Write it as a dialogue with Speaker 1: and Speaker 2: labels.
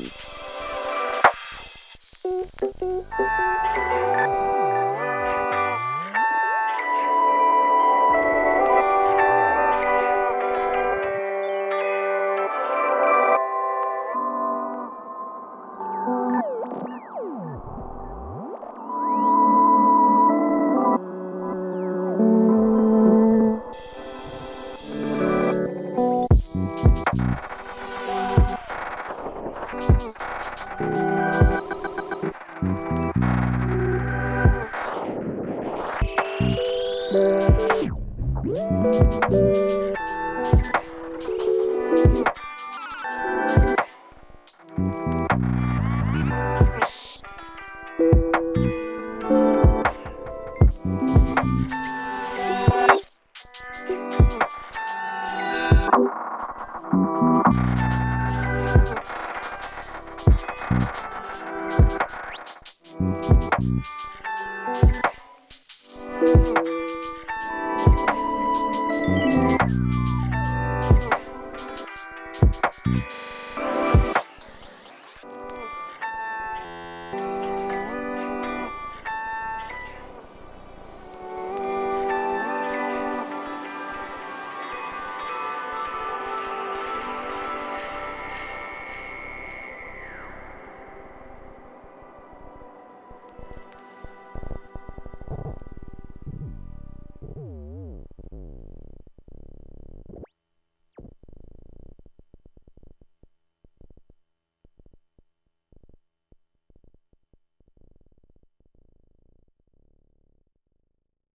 Speaker 1: dude. えっ